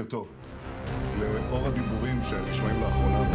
בוקר טוב. לאור הדיבורים שנשמעים לאחרונה...